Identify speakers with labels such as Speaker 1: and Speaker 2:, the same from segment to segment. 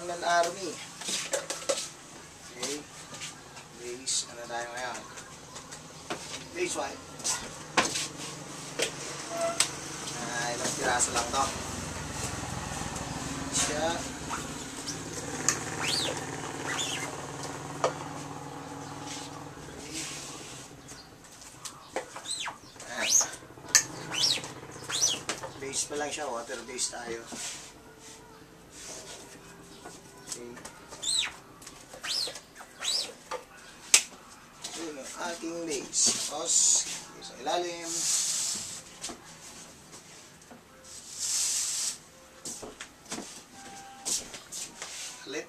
Speaker 1: Abang ng army. Okay. Base, ano tayo ngayon? Base 1. Ah, ilang piraso lang to. Siya. Base pa lang siya, water base tayo. Ating base. Tapos, sa ilalim. Ulit.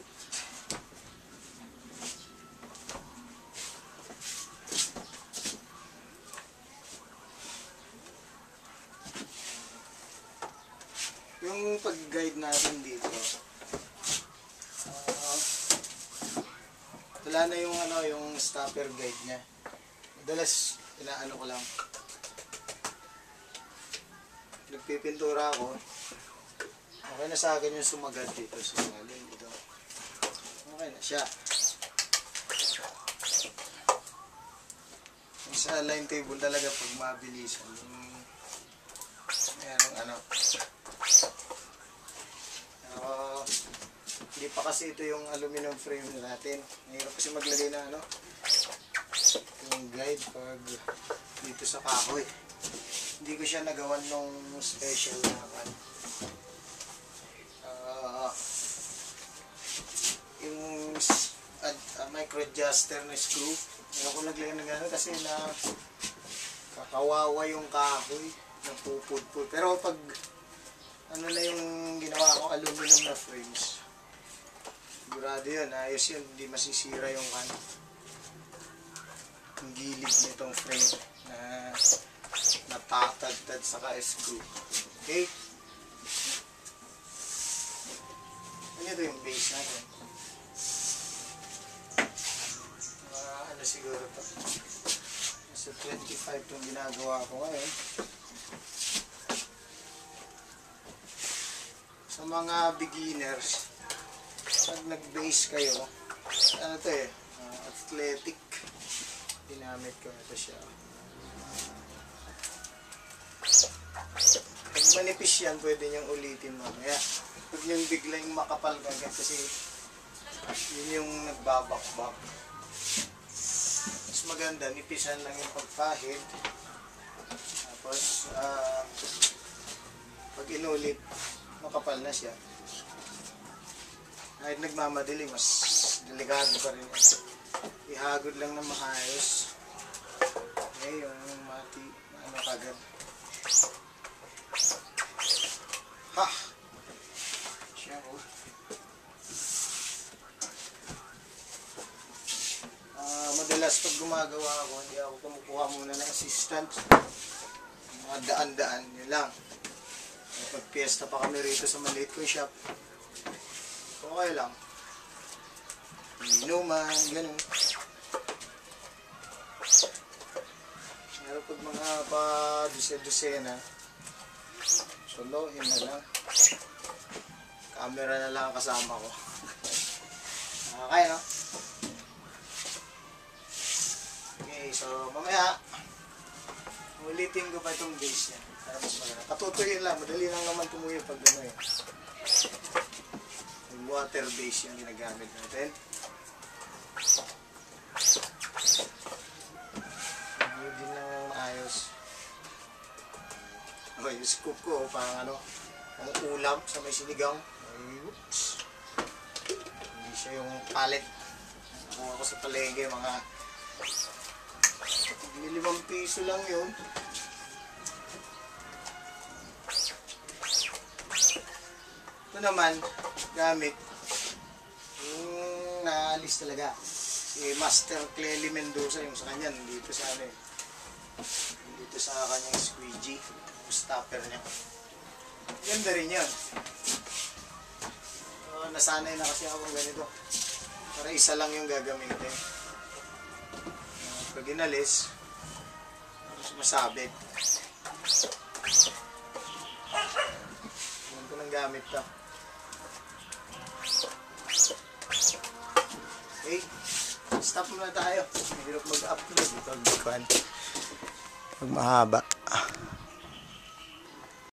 Speaker 1: Yung pag-guide natin dito, ah, wala na yung ano, yung stopper guide niya. Madalas, inaano ko lang. Nagpipintura ako. Okay na sa akin yung sumagat dito. Ngayon dito. Okay na siya. Yung sa line table talaga pag mabilisan. Yung, merong ano. Pero, hindi pa kasi ito yung aluminum frame natin. Mahirap kasi maglagay na ano. Yung guide pag dito sa kahoy. Hindi ko siya nagawan nung special na ano. Ah, yung ad, ah, micro adjuster na screw. Ayaw ko naglagay ng gano'n kasi na kakawawa yung kahoy. Napupudpud. Pero pag ano na yung ginawa ko, aluminum na frames. Sigurado yun, ayos yun, hindi masisira yung ano, yung gilid nitong frame na natatadtad sa ka-screw. Okay? Ano ito yung base natin? Mga ano siguro to? Nasa 25 itong ginagawa ko ngayon. sa mga beginners, pag nag-base kayo, ano to eh, ah, athletic. Ginamit ko ito siya. Pag manipis yan, pwede niyang ulitin mamaya. Pag yung biglang makapal kagad kasi yun yung nagbabakbak. Mas maganda, nipisan lang yung pagpahid. Tapos, ah, pag inulit, makapal na siya. Kahit nagmamadali, mas delikado pa rin. Ihagod lang na maayos. Yung mati, ano kagad. Ha! Siya oh. Ah, madalas pag gumagawa ako, hindi ako kumukuha muna ng assistant. Mga daan-daan, yun lang. Pag piyesta pa kami rito sa maliit kong shop, okay lang. Inuman, ganun. Pero pag mga pa dose-dosena, solohin na lang. Camera na lang ang kasama ko. Okay, no? Okay, so mamaya, ulitin ko pa itong base niya. Para. Katutuyin lang, madali lang naman tumuyo pag ano eh. Water base yung ginagamit natin. Hindi din lang maayos. Okay, yung scoop ko, parang ano, ang ulam sa may sinigang. Oops. Hindi siya yung palet. Nakuha ko sa palengke, mga limang piso lang yun. Ito naman, gamit, yung naalis talaga. Si Master Clely Mendoza, yung sa kanya, dito sa ano eh. Dito sa kanyang squeegee, yung stopper niya. Ganda rin yun. So, nasanay na kasi ako ganito. Para isa lang yung gagamitin. Pag inalis, masabit. Ganito nang gamit ka. Okay. Stop muna tayo. Mahirap mag-upload. Pag, pag mahaba.